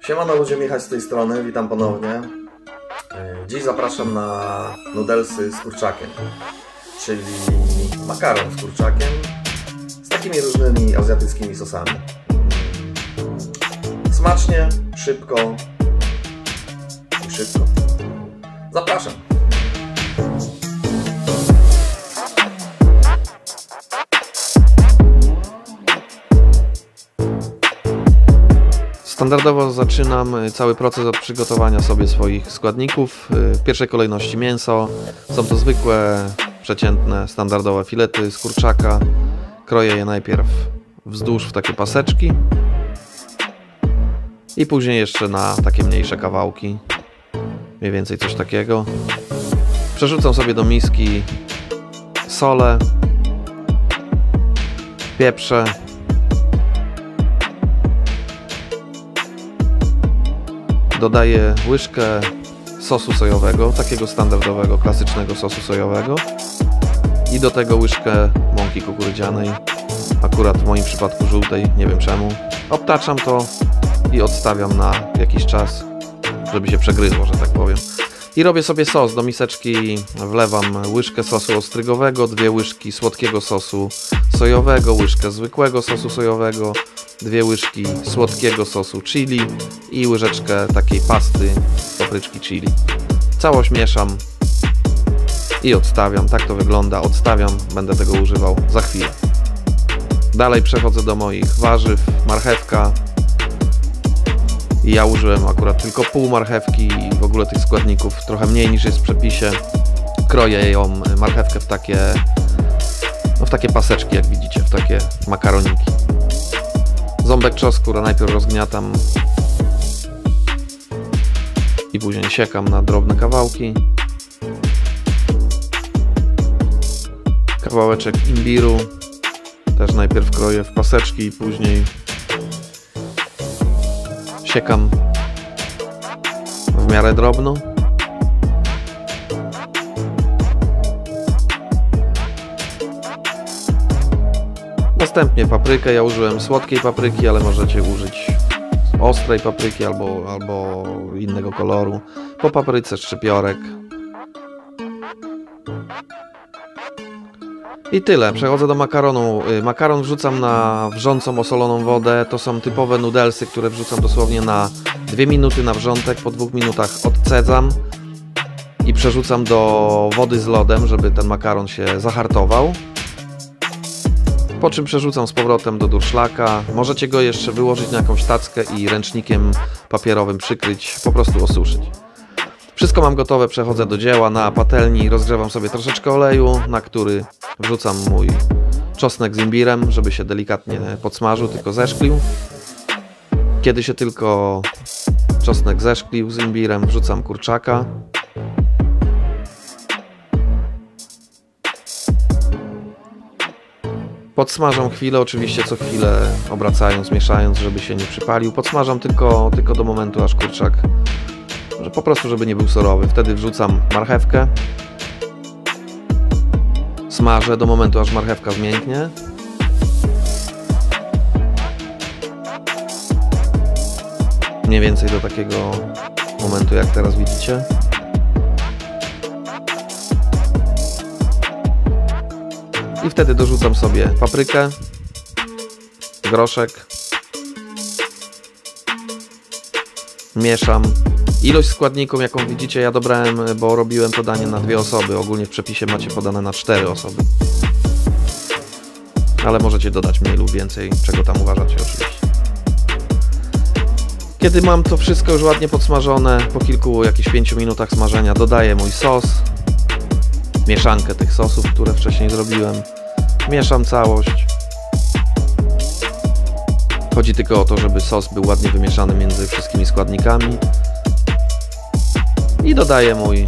Siemano ludzie, Michał z tej strony, witam ponownie. E, Dziś zapraszam na nudelsy z kurczakiem, czyli makaron z kurczakiem z takimi różnymi azjatyckimi sosami. Smacznie, szybko i szybko. Zapraszam. Standardowo zaczynam y, cały proces od przygotowania sobie swoich składników. Y, W pierwszej kolejności mięso. Są to zwykłe, przeciętne, standardowe filety z kurczaka. Kroję je najpierw wzdłuż w takie paseczki i później jeszcze na takie mniejsze kawałki. Mniej więcej coś takiego. Przerzucam sobie do miski solę, pieprze, dodaję łyżkę sosu sojowego, takiego standardowego, klasycznego sosu sojowego i do tego łyżkę mąki kukurydzianej, akurat w moim przypadku żółtej, nie wiem czemu. Obtaczam to i odstawiam na jakiś czas, żeby się przegryzło, że tak powiem. I robię sobie sos. Do miseczki wlewam łyżkę sosu ostrygowego, dwie łyżki słodkiego sosu sojowego, łyżkę zwykłego sosu sojowego, dwie łyżki słodkiego sosu chili i łyżeczkę takiej pasty papryczki chili. Całość mieszam i odstawiam. Tak to wygląda. Odstawiam, będę tego używał za chwilę. Dalej przechodzę do moich warzyw. Marchewka. Ja użyłem akurat tylko pół marchewki i w ogóle tych składników trochę mniej niż jest w przepisie. Kroję ją marchewkę w takie no w takie paseczki, jak widzicie, w takie makaroniki. Ząbek czosnku najpierw rozgniatam i później siekam na drobne kawałki. Kawałeczek imbiru też najpierw kroję w paseczki i później siekam w miarę drobno. Następnie paprykę. Ja użyłem słodkiej papryki, ale możecie użyć ostrej papryki albo, albo innego koloru. Po papryce szczypiorek. I tyle. Przechodzę do makaronu. Y, Makaron wrzucam na wrzącą, osoloną wodę. To są typowe nudelsy, które wrzucam dosłownie na 2 minuty na wrzątek. Po 2 minutach odcedzam i przerzucam do wody z lodem, żeby ten makaron się zahartował. Po czym przerzucam z powrotem do durszlaka. Możecie go jeszcze wyłożyć na jakąś tackę i ręcznikiem papierowym przykryć, po prostu osuszyć. Wszystko mam gotowe, przechodzę do dzieła. Na patelni rozgrzewam sobie troszeczkę oleju, na który wrzucam mój czosnek z imbirem, żeby się delikatnie podsmażył, tylko zeszklił. Kiedy się tylko czosnek zeszklił z imbirem, wrzucam kurczaka. Podsmażam chwilę, oczywiście co chwilę obracając, mieszając, żeby się nie przypalił. Podsmażam tylko, tylko do momentu, aż kurczak, że po prostu, żeby nie był surowy. Wtedy wrzucam marchewkę. Smażę do momentu, aż marchewka zmięknie. Mniej więcej do takiego momentu, jak teraz widzicie. Wtedy dorzucam sobie paprykę, groszek, mieszam. Ilość składników, jaką widzicie, ja dobrałem, bo robiłem to danie na dwie osoby. Ogólnie w przepisie macie podane na cztery osoby. Ale możecie dodać mniej lub więcej, czego tam uważacie oczywiście. Kiedy mam to wszystko już ładnie podsmażone, po kilku, jakichś pięciu minutach smażenia dodaję mój sos, mieszankę tych sosów, które wcześniej zrobiłem. Mieszam całość. Chodzi tylko o to, żeby sos był ładnie wymieszany między wszystkimi składnikami. I dodaję mój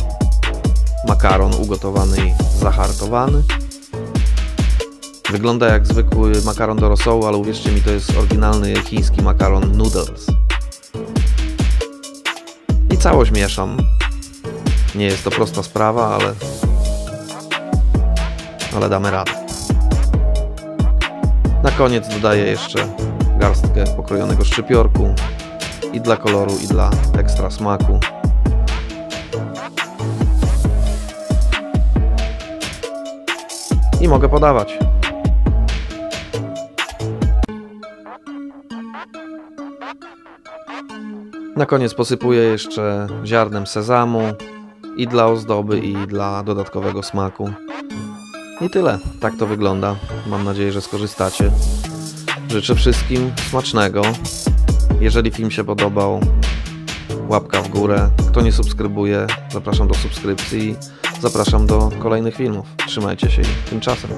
makaron ugotowany i zahartowany. Wygląda jak zwykły makaron do rosołu, ale uwierzcie mi, to jest oryginalny chiński makaron noodles. I całość mieszam. Nie jest to prosta sprawa, ale ale damy radę. Na koniec dodaję jeszcze garstkę pokrojonego szczypiorku i dla koloru, i dla ekstra smaku. I mogę podawać. Na koniec posypuję jeszcze ziarnem sezamu i dla ozdoby, i dla dodatkowego smaku. I tyle. Tak to wygląda. Mam nadzieję, że skorzystacie. Życzę wszystkim smacznego. Jeżeli film się podobał, łapka w górę. Kto nie subskrybuje, zapraszam do subskrypcji. Zapraszam do kolejnych filmów. Trzymajcie się i tymczasem.